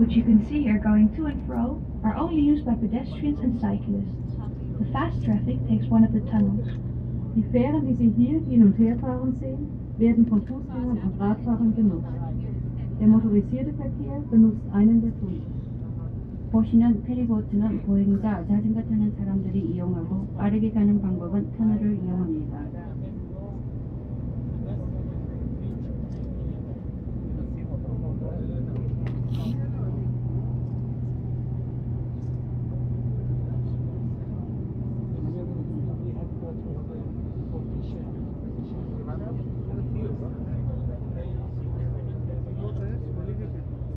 which you can see here going to and fro, are only used by pedestrians and cyclists. The fast traffic takes one of the tunnels. Die Fähren, die Sie hier hin und her fahren sehen, werden von Fußgängern und Radfahrern genutzt. Der motorisierte Verkehr benutzt einen der Tunnel. 보시는 페리보트는 보행자, 자전거 타는 사람들이 이용하고 빠르게 가는 방법은 터널을 이용합니다.